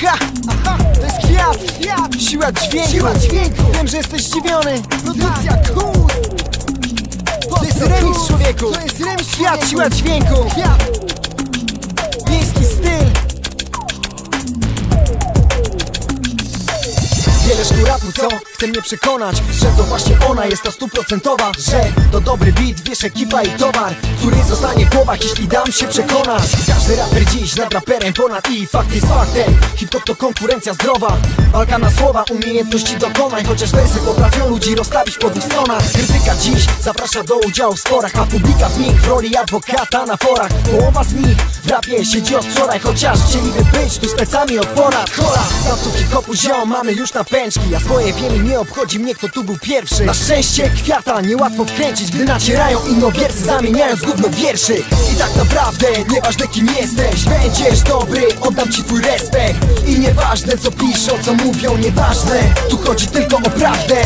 Ha! Aha! To jest kwiat! Kwiat! Siła dźwięku! Siła dźwięku! Wiem, że jesteś zdziwiony! Produkcja cool! To jest remix człowieku! To jest remix Kwiat, siła dźwięku! Kwiat! Miejski styl! Wiele szkół rapu, co chce mnie przekonać Że to właśnie ona jest ta stuprocentowa Że to dobry beat, wiesz ekipa i towar Który zostanie w głowach, jeśli dam się przekonać. Każdy raper dziś nad raperem ponad i fakt jest faktem. Hip-hop to konkurencja zdrowa Walka na słowa, umiejętności dokonaj Chociaż wersy potrafią ludzi rozstawić po dwóch stronach. Krytyka dziś zaprasza do udziału w sporach A publika w nich w roli adwokata na forach. Połowa z nich w rapie siedzi od wczoraj Chociaż chcieliby być tu specami od ponad Chora, znawców hip-hopu ziom mamy już na pęczki Ja swoje wiem i nie obchodzi mnie kto tu był pierwszy. Na szczęście kwiata niełatwo wkręcić Gdy nacierają innowiercy zamieniając gówno wierszy I tak naprawdę nieważne kim jesteś Będziesz dobry, oddam ci twój respekt. I nieważne co piszą, co mówią, nieważne. Tu chodzi tylko o prawdę.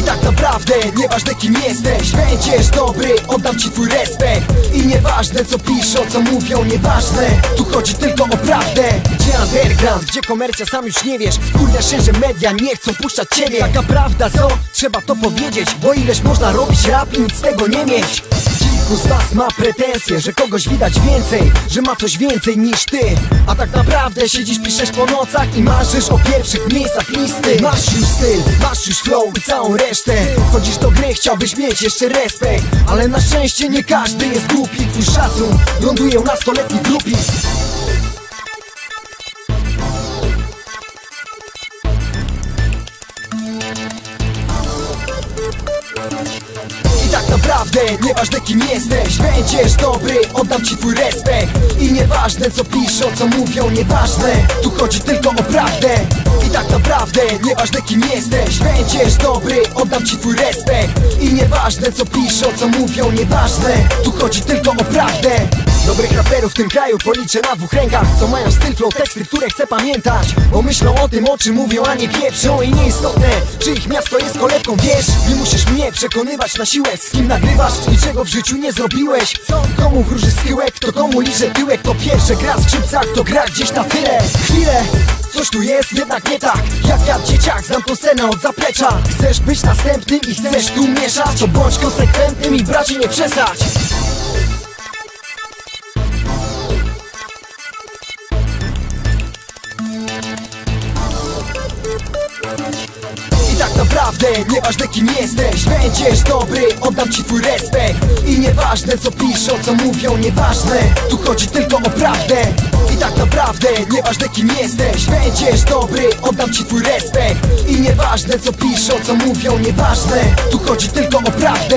I tak naprawdę nieważne kim jesteś Będziesz dobry, oddam ci twój respekt. I nieważne co piszą, co mówią, nieważne. Tu chodzi tylko o prawdę. Gdzie underground, gdzie komercja, sam już nie wiesz. Kurde że media nie chcą puszczać ciebie. Taka prawda, co? Trzeba to powiedzieć Bo ileż można robić rap i nic z tego nie mieć Kilku z was ma pretensje, że kogoś widać więcej Że ma coś więcej niż ty. A tak naprawdę siedzisz, piszesz po nocach I marzysz o pierwszych miejscach listy. Masz już styl, masz już flow i całą resztę. Chodzisz do gry, chciałbyś mieć jeszcze respekt. Ale na szczęście nie każdy jest głupi Twój szacun ląduje u nastoletnich grupis naprawdę nieważne kim jesteś. Będziesz dobry, oddam ci twój respekt. I nieważne co piszą, co mówią, nieważne. Tu chodzi tylko o prawdę. I tak naprawdę nieważne kim jesteś. Będziesz dobry, oddam ci twój respekt. I nieważne co piszą, co mówią, nieważne. Tu chodzi tylko o prawdę Dobrych raperów w tym kraju policzę na dwóch rękach. Co mają styl, flow, teksty, które chcę pamiętać? Bo myślą o tym, o czym mówią, a nie pieprzą. I nieistotne, czy ich miasto jest kolebką, wiesz? Nie musisz mnie przekonywać na siłę Z kim nagrywasz, niczego w życiu nie zrobiłeś. Co? Komu wróży schyłek, kto komu liże tyłek. To pierwsze gra w skrzypcach, to gra gdzieś na tyle. Chwilę, coś tu jest jednak nie tak. Jak ja dzieciak, znam tą scenę od zaplecza. Chcesz być następnym i chcesz tu mieszać? To bądź konsekwentnym i bracie nie przesadź I tak naprawdę nieważne kim jesteś Będziesz dobry, oddam ci twój respekt. I nieważne co piszą, co mówią, nieważne. Tu chodzi tylko o prawdę. I tak naprawdę nieważne kim jesteś Będziesz dobry, oddam ci twój respekt. I nieważne co piszą, co mówią, nieważne. Tu chodzi tylko o prawdę